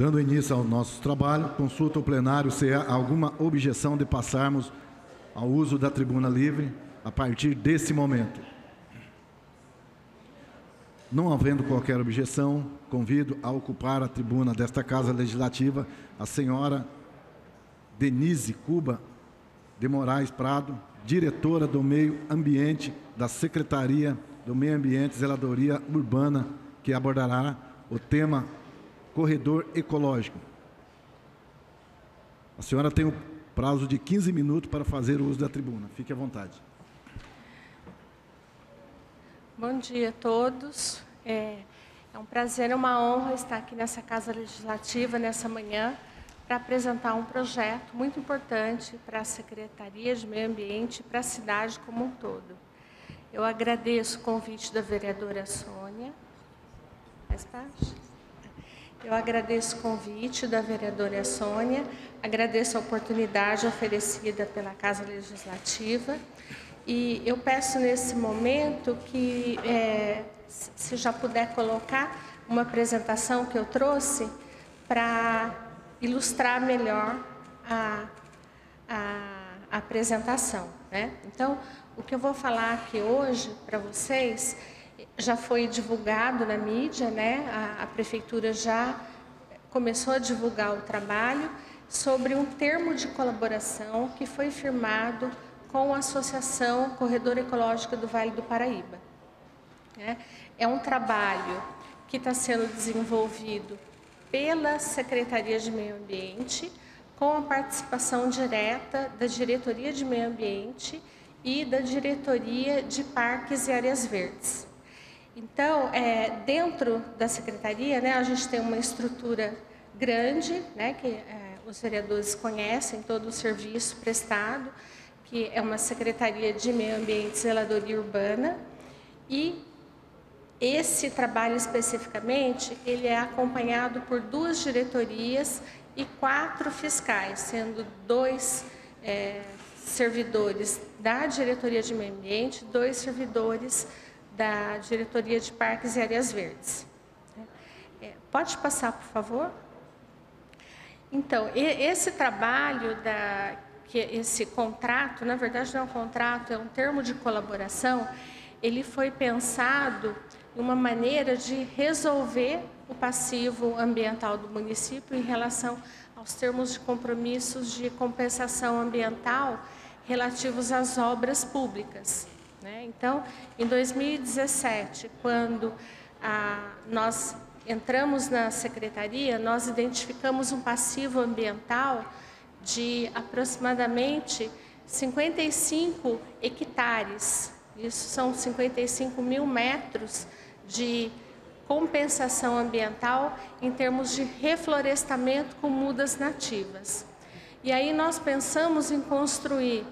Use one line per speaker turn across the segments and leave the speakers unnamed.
Dando início ao nosso trabalho, consulta o plenário se há alguma objeção de passarmos ao uso da tribuna livre a partir desse momento. Não havendo qualquer objeção, convido a ocupar a tribuna desta Casa Legislativa a senhora Denise Cuba de Moraes Prado, diretora do Meio Ambiente da Secretaria do Meio Ambiente e Zeladoria Urbana, que abordará o tema corredor ecológico. A senhora tem o prazo de 15 minutos para fazer o uso da tribuna. Fique à vontade.
Bom dia a todos. É, é um prazer, é uma honra estar aqui nessa Casa Legislativa nessa manhã para apresentar um projeto muito importante para a Secretaria de Meio Ambiente e para a cidade como um todo. Eu agradeço o convite da vereadora Sônia. Faz parte? Eu agradeço o convite da vereadora Sônia, agradeço a oportunidade oferecida pela Casa Legislativa e eu peço nesse momento que, é, se já puder colocar uma apresentação que eu trouxe para ilustrar melhor a, a, apresentação. Né? Então, o que eu vou falar aqui hoje para vocês já foi divulgado na mídia, né? A, a, prefeitura já começou a divulgar o trabalho sobre um termo de colaboração que foi firmado com a Associação Corredor Ecológico do Vale do Paraíba. É, é um trabalho que está sendo desenvolvido pela Secretaria de Meio Ambiente, com a participação direta da Diretoria de Meio Ambiente e da Diretoria de Parques e Áreas Verdes. Então, é, dentro da secretaria, né, a gente tem uma estrutura grande, né, que é, os vereadores conhecem todo o serviço prestado, que é uma secretaria de meio ambiente zeladoria urbana, e esse trabalho especificamente, ele é acompanhado por duas diretorias e quatro fiscais, sendo dois é, servidores da diretoria de meio ambiente, dois servidores da diretoria de parques e áreas verdes. É, pode passar, por favor? Então, esse trabalho da que esse contrato, na verdade não é um contrato, é um termo de colaboração, ele foi pensado em uma maneira de resolver o passivo ambiental do município em relação aos termos de compromissos de compensação ambiental relativos às obras públicas. Né? Então, em 2017, quando ah, nós entramos na secretaria, nós identificamos um passivo ambiental de aproximadamente 55 hectares. Isso são 55 mil metros de compensação ambiental em termos de reflorestamento com mudas nativas. E aí nós pensamos em construir,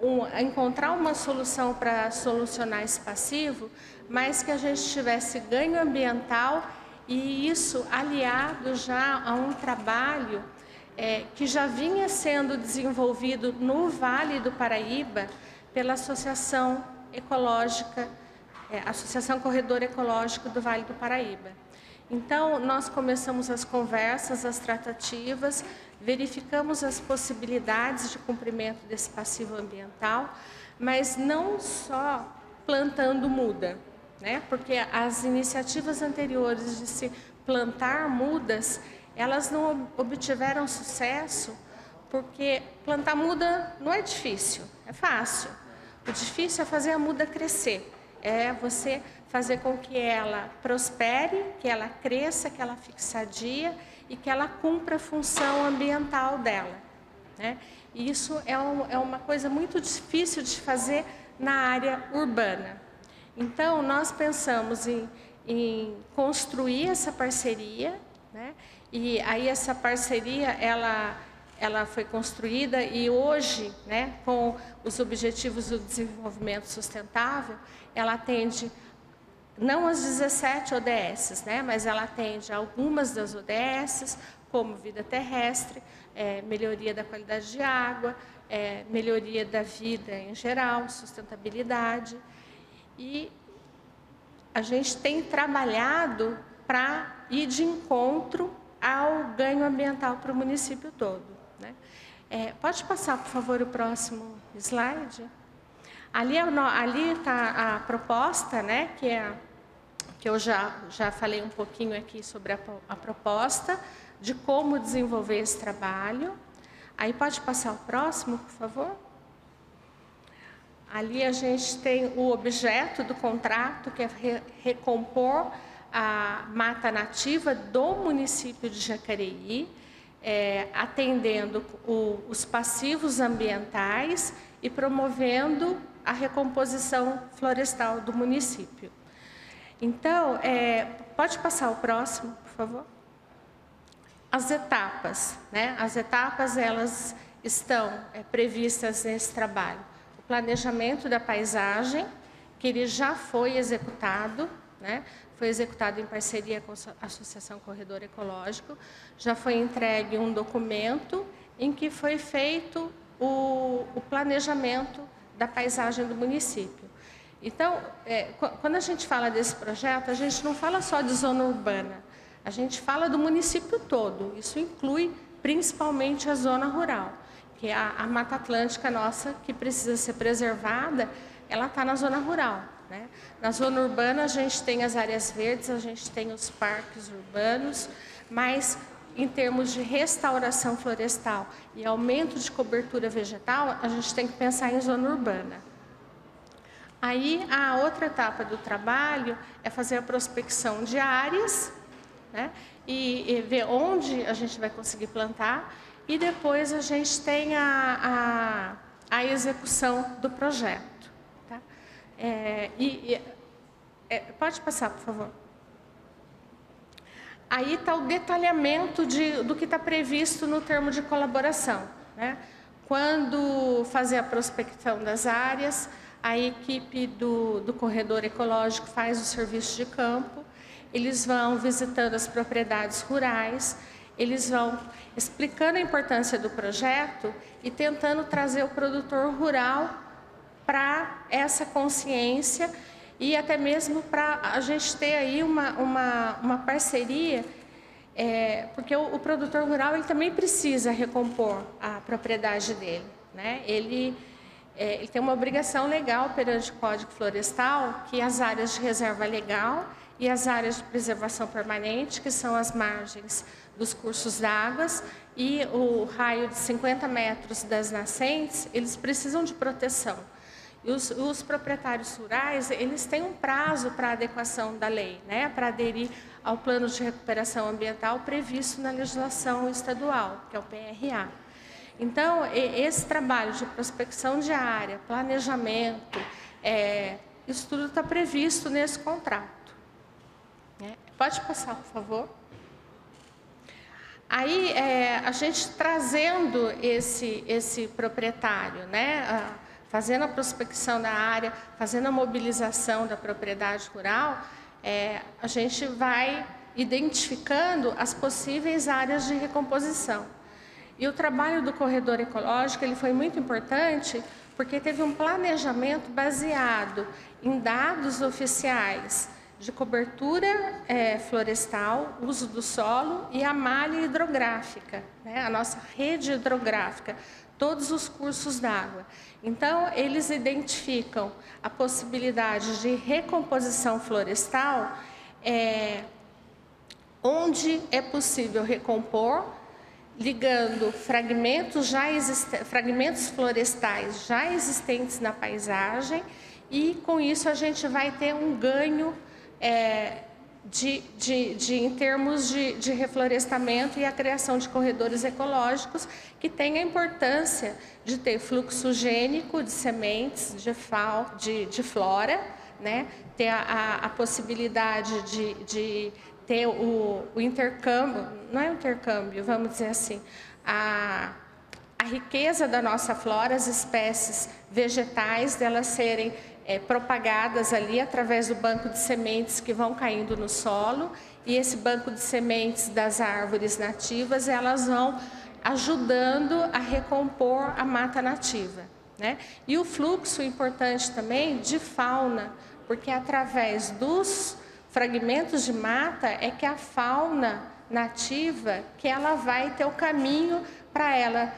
um, encontrar uma solução para solucionar esse passivo, mas que a gente tivesse ganho ambiental e isso aliado já a um trabalho é, que já vinha sendo desenvolvido no Vale do Paraíba pela Associação Ecológica, é, Associação Corredor Ecológico do Vale do Paraíba. Então, nós começamos as conversas, as tratativas, verificamos as possibilidades de cumprimento desse passivo ambiental, mas não só plantando muda, né? porque as iniciativas anteriores de se plantar mudas, elas não obtiveram sucesso porque plantar muda não é difícil, é fácil. O difícil é fazer a muda crescer, é você fazer com que ela prospere, que ela cresça, que ela fique sadia e que ela cumpra a função ambiental dela. Né? E isso é, um, é uma coisa muito difícil de fazer na área urbana. Então, nós pensamos em, em construir essa parceria, né? E aí essa parceria, ela, ela foi construída e hoje, né, com os Objetivos do Desenvolvimento Sustentável, ela atende não as 17 ODS, né, mas ela atende algumas das ODS, como vida terrestre, é, melhoria da qualidade de água, é, melhoria da vida em geral, sustentabilidade. E a gente tem trabalhado para ir de encontro ao ambiental para o município todo. Né? É, pode passar, por favor, o próximo slide? Ali é está a proposta, né, que, é, que eu já, já falei um pouquinho aqui sobre a, a proposta de como desenvolver esse trabalho. Aí pode passar o próximo, por favor? Ali a gente tem o objeto do contrato, que é re recompor a mata nativa do município de Jacareí, é, atendendo o, os passivos ambientais e promovendo a recomposição florestal do município. Então, é, pode passar o próximo, por favor? As etapas, né? As etapas elas estão é, previstas nesse trabalho. O planejamento da paisagem, que ele já foi executado, né? Foi executado em parceria com a Associação Corredor Ecológico. Já foi entregue um documento em que foi feito o, o planejamento da paisagem do município. Então, é, quando a gente fala desse projeto, a gente não fala só de zona urbana, a gente fala do município todo. Isso inclui principalmente a zona rural, que é a, a Mata Atlântica nossa, que precisa ser preservada, ela está na zona rural. Né? Na zona urbana, a gente tem as áreas verdes, a gente tem os parques urbanos, mas em termos de restauração florestal e aumento de cobertura vegetal, a gente tem que pensar em zona urbana. Aí, a outra etapa do trabalho é fazer a prospecção de áreas né, e, e ver onde a gente vai conseguir plantar e depois a gente tem a, a, a execução do projeto. Tá? É, e, e é, pode passar, por favor. Aí está o detalhamento de, do que está previsto no termo de colaboração. Né? Quando fazer a prospecção das áreas, a equipe do, do corredor ecológico faz o serviço de campo, eles vão visitando as propriedades rurais, eles vão explicando a importância do projeto e tentando trazer o produtor rural para essa consciência e até mesmo para a gente ter aí uma, uma, uma parceria, é, porque o, o, produtor rural ele também precisa recompor a propriedade dele. Né? Ele, é, ele tem uma obrigação legal perante o Código Florestal, que as áreas de reserva legal e as áreas de preservação permanente, que são as margens dos cursos d'água e o raio de 50 metros das nascentes, eles precisam de proteção. E os, os, proprietários rurais, eles têm um prazo para adequação da lei, né, para aderir ao plano de recuperação ambiental previsto na legislação estadual, que é o PRA. Então, esse trabalho de prospecção de área, planejamento, é, isso tudo está previsto nesse contrato. Né? Pode passar, por favor. Aí, é, a gente trazendo esse, esse proprietário, né, fazendo a prospecção da área, fazendo a mobilização da propriedade rural, é, a gente vai identificando as possíveis áreas de recomposição. E o trabalho do corredor ecológico ele foi muito importante porque teve um planejamento baseado em dados oficiais de cobertura é, florestal, uso do solo e a malha hidrográfica, né, a nossa rede hidrográfica, todos os cursos d'água. Então, eles identificam a possibilidade de recomposição florestal é, onde é possível recompor, ligando fragmentos, já fragmentos florestais já existentes na paisagem, e com isso a gente vai ter um ganho é, de, de, de, em termos de, de reflorestamento e a criação de corredores ecológicos, que tem a importância de ter fluxo gênico de sementes, de, fal, de, de flora, né? ter a, a, a possibilidade de, de ter o, o, intercâmbio, não é intercâmbio, vamos dizer assim, a, a riqueza da nossa flora, as espécies vegetais, delas serem é, propagadas ali através do banco de sementes que vão caindo no solo e esse banco de sementes das árvores nativas elas vão ajudando a recompor a mata nativa. Né? E o fluxo importante também de fauna, porque através dos fragmentos de mata é que a fauna nativa que ela vai ter o caminho para ela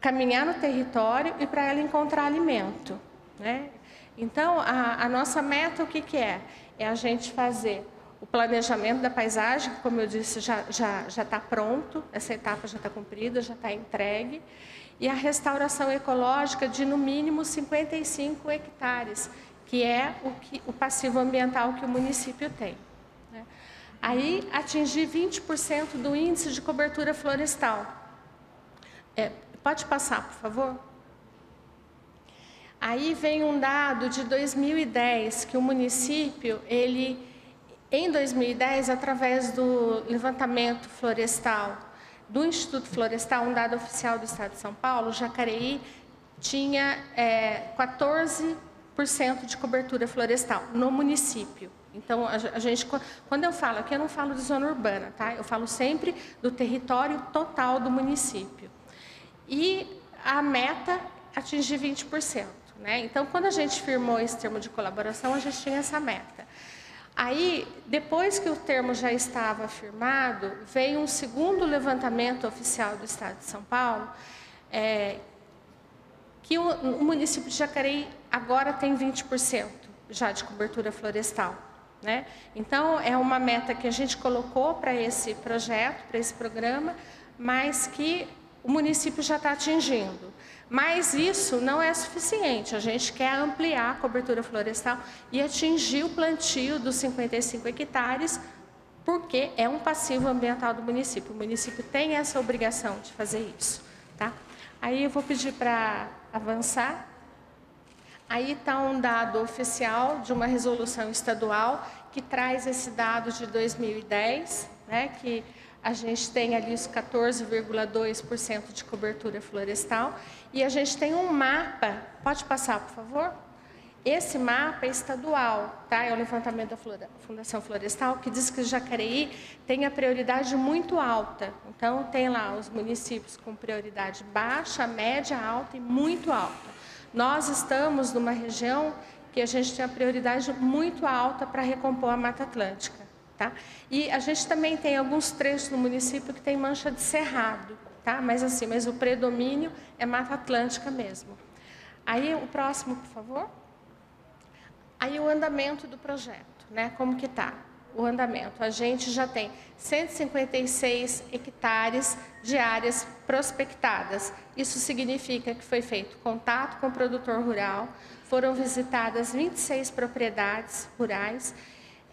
caminhar no território e para ela encontrar alimento. Né? Então, a, a, nossa meta o que, que é? É a gente fazer o planejamento da paisagem, que, como eu disse, já está já, já tá pronto, essa etapa já está cumprida, já está entregue, e a restauração ecológica de, no mínimo, 55 hectares, que é o, que, o passivo ambiental que o município tem. Né? Aí, atingir 20% do índice de cobertura florestal. É, pode passar, por favor? Aí vem um dado de 2010 que o município, ele, em 2010, através do levantamento florestal do Instituto Florestal, um dado oficial do Estado de São Paulo, Jacareí tinha é, 14% de cobertura florestal no município. Então, a gente, quando eu falo aqui, eu não falo de zona urbana, tá? Eu falo sempre do território total do município. E a meta atingir 20%. Né? Então, quando a gente firmou esse termo de colaboração, a gente tinha essa meta. Aí, depois que o termo já estava firmado, veio um segundo levantamento oficial do Estado de São Paulo, é, que o, o, município de Jacareí agora tem 20% já de cobertura florestal. Né? Então, é uma meta que a gente colocou para esse projeto, para esse programa, mas que o município já está atingindo. Mas isso não é suficiente. A gente quer ampliar a cobertura florestal e atingir o plantio dos 55 hectares, porque é um passivo ambiental do município. O município tem essa obrigação de fazer isso. Tá? Aí eu vou pedir para avançar. Aí está um dado oficial de uma resolução estadual que traz esse dado de 2010, né, que a gente tem ali os 14,2% de cobertura florestal e a gente tem um mapa, pode passar, por favor? Esse mapa é estadual, tá? É o levantamento da Fundação Florestal, que diz que Jacareí tem a prioridade muito alta. Então, tem lá os municípios com prioridade baixa, média, alta e muito alta. Nós estamos numa região que a gente tem a prioridade muito alta para recompor a Mata Atlântica. Tá? E a gente também tem alguns trechos no município que tem mancha de cerrado, tá? mas assim, mas o predomínio é Mata Atlântica mesmo. Aí o próximo, por favor. Aí o andamento do projeto, né? Como que está? O andamento. A gente já tem 156 hectares de áreas prospectadas. Isso significa que foi feito contato com o produtor rural, foram visitadas 26 propriedades rurais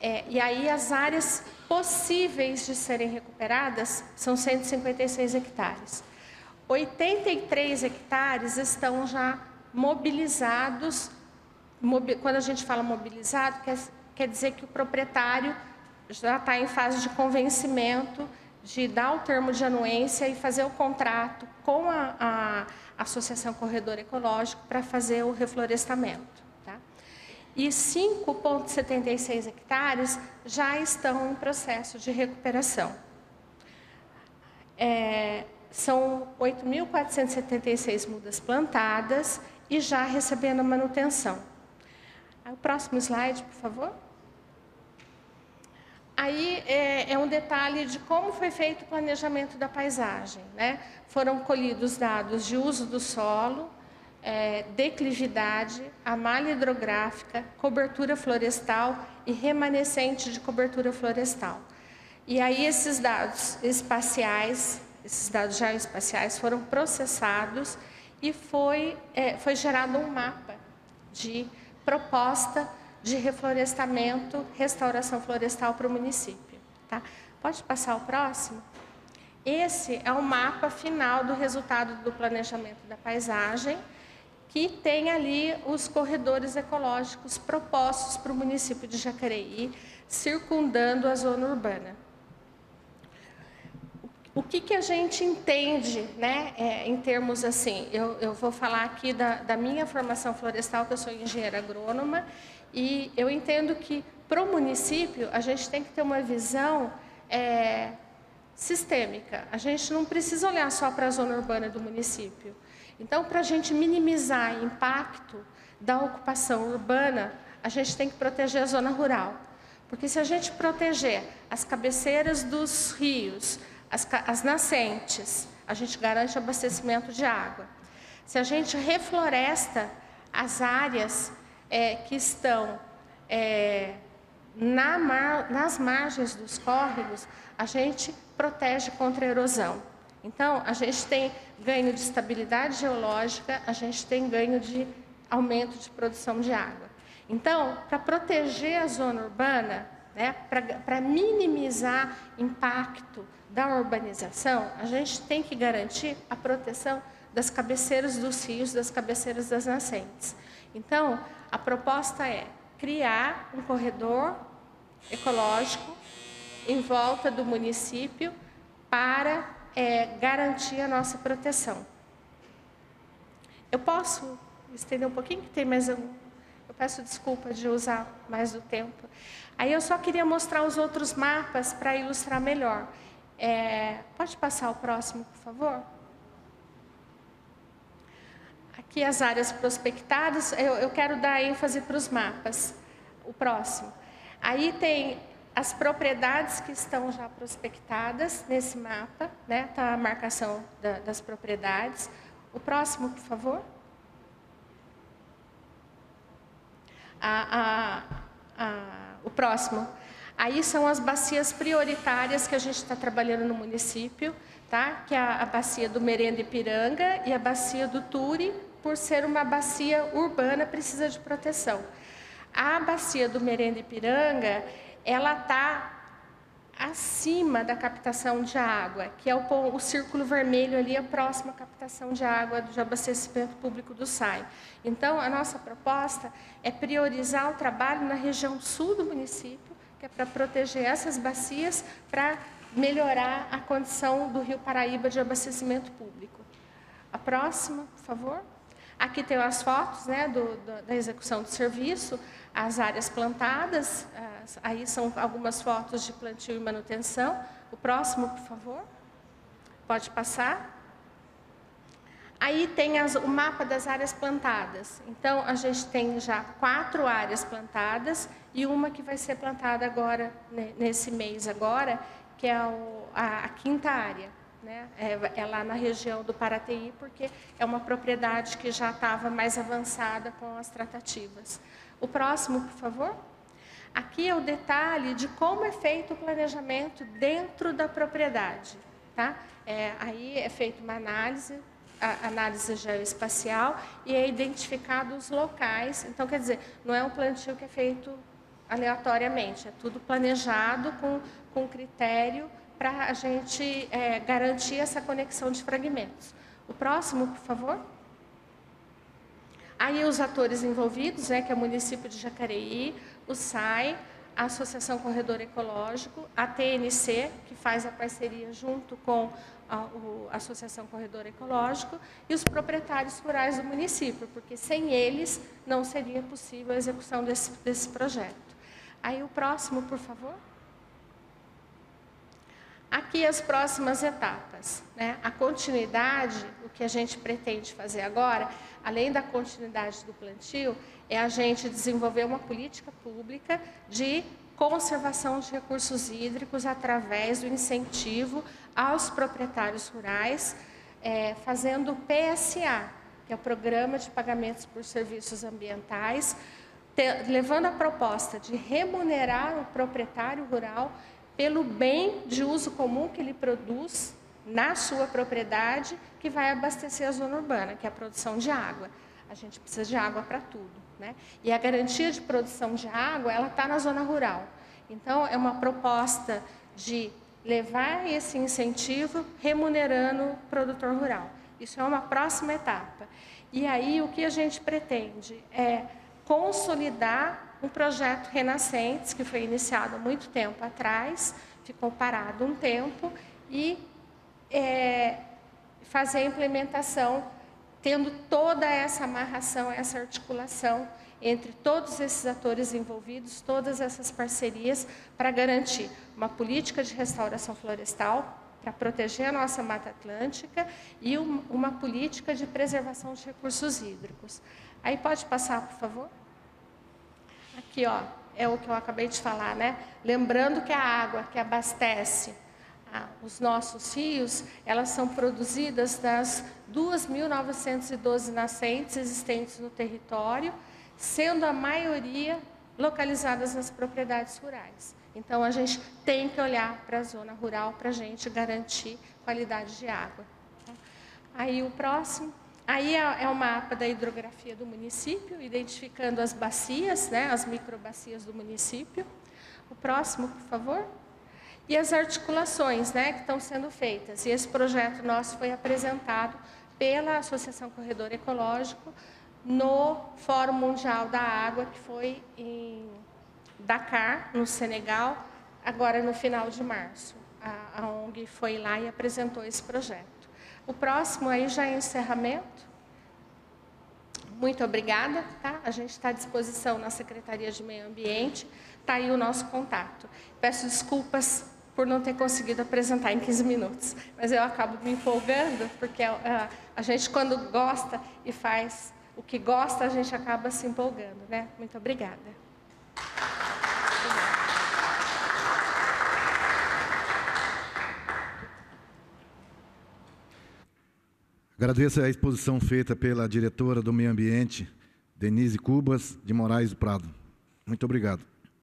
é, e aí as áreas possíveis de serem recuperadas são 156 hectares. 83 hectares estão já mobilizados. Mobi quando a gente fala mobilizado, quer, quer dizer que o proprietário já está em fase de convencimento de dar o termo de anuência e fazer o contrato com a, a Associação Corredor Ecológico para fazer o reflorestamento e 5,76 hectares já estão em processo de recuperação. É, são 8.476 mudas plantadas e já recebendo manutenção. O próximo slide, por favor. Aí é, é, um detalhe de como foi feito o planejamento da paisagem. Né? Foram colhidos dados de uso do solo, é, declividade, a malha hidrográfica, cobertura florestal e remanescente de cobertura florestal. E aí esses dados espaciais, esses dados geoespaciais foram processados e foi, é, foi gerado um mapa de proposta de reflorestamento, restauração florestal para o município. Tá? Pode passar o próximo? Esse é o mapa final do resultado do planejamento da paisagem, que tem ali os corredores ecológicos propostos para o município de Jacareí, circundando a zona urbana. O que, que a gente entende, né, é, em termos assim, eu, eu vou falar aqui da, da, minha formação florestal, que eu sou engenheira agrônoma, e eu entendo que para o município a gente tem que ter uma visão é, sistêmica. A gente não precisa olhar só para a zona urbana do município. Então, para a gente minimizar o impacto da ocupação urbana, a gente tem que proteger a zona rural. Porque se a gente proteger as cabeceiras dos rios, as, as nascentes, a gente garante abastecimento de água. Se a gente refloresta as áreas é, que estão é, na mar, nas margens dos córregos, a gente protege contra erosão. Então, a gente tem ganho de estabilidade geológica, a gente tem ganho de aumento de produção de água. Então, para proteger a zona urbana, né, para minimizar impacto da urbanização, a gente tem que garantir a proteção das cabeceiras dos rios, das cabeceiras das nascentes. Então, a proposta é criar um corredor ecológico em volta do município para é, garantir a nossa proteção. Eu posso estender um pouquinho, que tem mais um eu peço desculpa de usar mais do tempo. Aí eu só queria mostrar os outros mapas para ilustrar melhor. É, pode passar o próximo, por favor? Aqui as áreas prospectadas, eu, eu quero dar ênfase para os mapas. O próximo. Aí tem as propriedades que estão já prospectadas nesse mapa, né? Está a marcação da, das propriedades. O próximo, por favor. a, a, a, o próximo. Aí são as bacias prioritárias que a gente está trabalhando no município, tá? que é a, a bacia do Merenda Ipiranga e a bacia do Turi, por ser uma bacia urbana, precisa de proteção. A bacia do Merenda Ipiranga, ela está acima da captação de água, que é o, o círculo vermelho ali, a próxima captação de água de abastecimento público do SAI. Então, a nossa proposta é priorizar o trabalho na região sul do município, que é para proteger essas bacias, para melhorar a condição do Rio Paraíba de abastecimento público. A próxima, por favor. Aqui tem as fotos né, do, do, da execução do serviço, as áreas plantadas, as, aí são algumas fotos de plantio e manutenção. O próximo, por favor. Pode passar. Aí tem as, o mapa das áreas plantadas. Então, a gente tem já quatro áreas plantadas e uma que vai ser plantada agora, nesse mês agora, que é o, a, a quinta área. Né? É, é, lá na região do Paraty, porque é uma propriedade que já estava mais avançada com as tratativas. O próximo, por favor. Aqui é o detalhe de como é feito o planejamento dentro da propriedade. Tá? É, aí é feita uma análise, análise geoespacial, e é identificado os locais. Então, quer dizer, não é um plantio que é feito aleatoriamente, é tudo planejado com, com critério para a gente é, garantir essa conexão de fragmentos. O próximo, por favor. Aí os atores envolvidos, né, que é o município de Jacareí, o SAI, a Associação Corredor Ecológico, a TNC, que faz a parceria junto com a, a Associação Corredor Ecológico, e os proprietários rurais do município, porque sem eles não seria possível a execução desse, desse projeto. Aí o próximo, por favor. Aqui as próximas etapas. Né? A continuidade, o que a gente pretende fazer agora, além da continuidade do plantio, é a gente desenvolver uma política pública de conservação de recursos hídricos através do incentivo aos proprietários rurais, é, fazendo o PSA, que é o Programa de Pagamentos por Serviços Ambientais, te, levando a proposta de remunerar o proprietário rural pelo bem de uso comum que ele produz na sua propriedade, que vai abastecer a zona urbana, que é a produção de água. A gente precisa de água para tudo. Né? E a garantia de produção de água, ela está na zona rural. Então, é uma proposta de levar esse incentivo remunerando o produtor rural. Isso é uma próxima etapa. E aí, o que a gente pretende é consolidar um projeto Renascentes, que foi iniciado há muito tempo atrás, ficou parado um tempo, e é, fazer a implementação, tendo toda essa amarração, essa articulação entre todos esses atores envolvidos, todas essas parcerias, para garantir uma política de restauração florestal, para proteger a nossa Mata Atlântica, e uma política de preservação de recursos hídricos. Aí pode passar, por favor? Aqui, ó, é o que eu acabei de falar, né? Lembrando que a água que abastece os nossos rios, elas são produzidas das 2.912 nascentes existentes no território, sendo a maioria localizadas nas propriedades rurais. Então, a gente tem que olhar para a zona rural para a gente garantir qualidade de água. Aí, o próximo. Aí é, é o mapa da hidrografia do município, identificando as bacias, né, as microbacias do município. O próximo, por favor. E as articulações né, que estão sendo feitas. E esse projeto nosso foi apresentado pela Associação Corredor Ecológico no Fórum Mundial da Água, que foi em Dakar, no Senegal, agora no final de março. A, a ONG foi lá e apresentou esse projeto. O próximo aí já é encerramento. Muito obrigada, tá? A gente está à disposição na Secretaria de Meio Ambiente. Está aí o nosso contato. Peço desculpas por não ter conseguido apresentar em 15 minutos, mas eu acabo me empolgando, porque a, é, a, a gente, quando gosta e faz o que gosta, a gente acaba se empolgando, né? Muito obrigada.
Agradeço a exposição feita pela diretora do Meio Ambiente, Denise Cubas de Moraes do Prado. Muito obrigado.